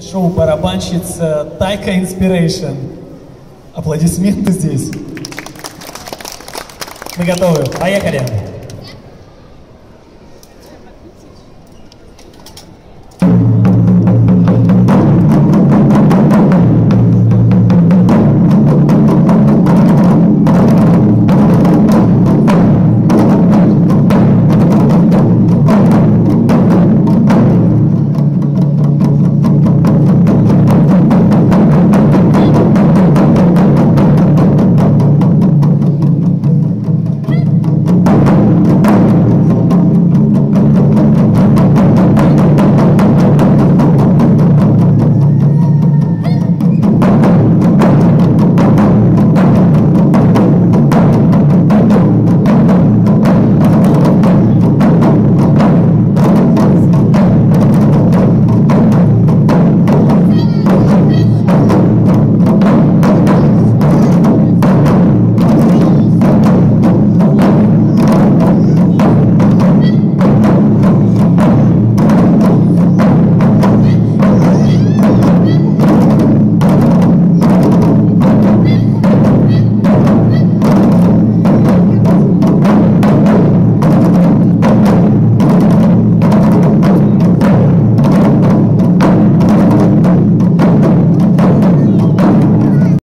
Шоу барабанщица Тайка Inspiration. Аплодисменты здесь. Мы готовы. Поехали.